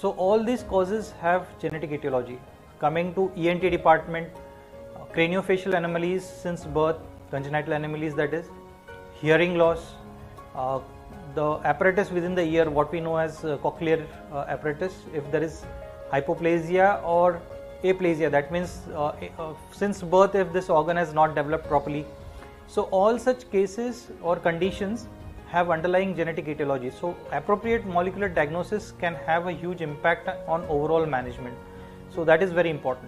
So all these causes have genetic etiology. Coming to ENT department, uh, craniofacial anomalies since birth, congenital anomalies that is, hearing loss, uh, the apparatus within the ear, what we know as uh, cochlear uh, apparatus, if there is hypoplasia or aplasia, that means uh, uh, since birth if this organ has not developed properly. So all such cases or conditions have underlying genetic etiology. So appropriate molecular diagnosis can have a huge impact on overall management. So that is very important.